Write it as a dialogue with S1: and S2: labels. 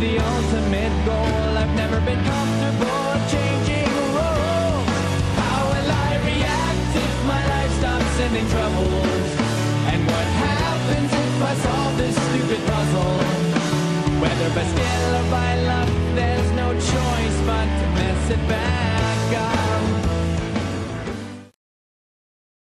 S1: the ultimate goal. I've never been comfortable changing roles. How will I react if my life stops sending troubles? And what happens if I solve this stupid puzzle? Whether by skill or by luck, there's no choice but to mess it back.